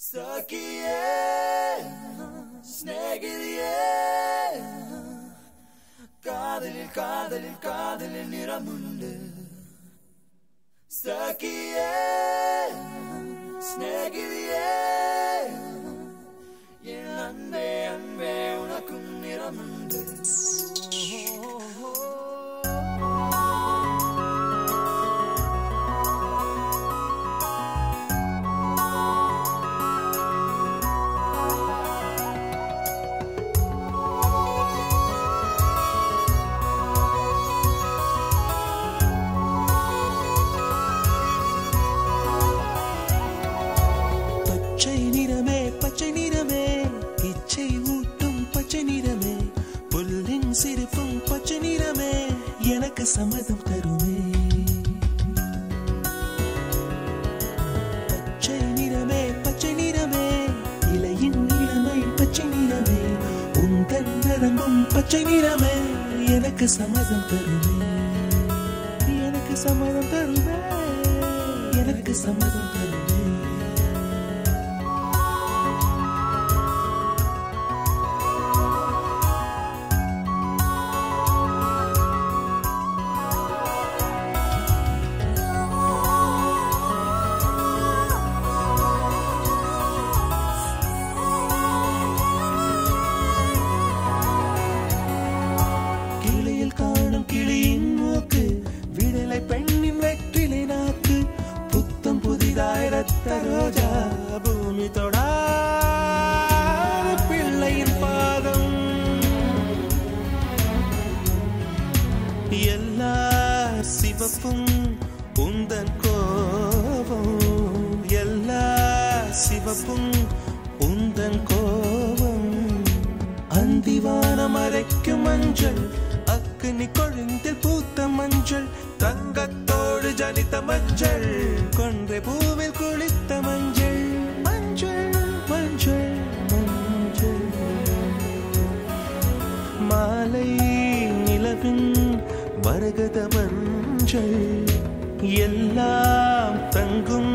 先へ Snegil ye Kadalil kadalil kadalil niramundu Sakiye Snegil ye Yen anbe anbe unakun niramundu சிரிப்பும் பச்சை நிறமே எனக்கு சம்மதம் தருமே. பச்சை நிறமே பச்சை நிறமே இலையின் நிறமை பச்சை நிறமே உந்தன் நரம்பும் பச்சை நிறமே எனக்கு சம்மதம் தருமே. எனக்கு சம்மதம் தருமே எனக்கு சம்மதம் தருமே. புதிதாய் ரோஜா பூமி தொடா பிள்ளையின் பாதம். எல்லா சிவப்பும் உந்தன் கோபம். எல்லா சிவப்பும் உந்தன் கோபம். அந்திவானம் அரைக்கும் மஞ்சள் அக்கினி கொழுந்தில் பூத்த மஞ்சள் தங்கத்தோடு ஜனித்த மஞ்சள் கொன்றை பூ நிலவின் மரகத மஞ்சள் எல்லாம் தங்கும்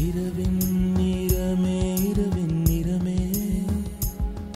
你的病。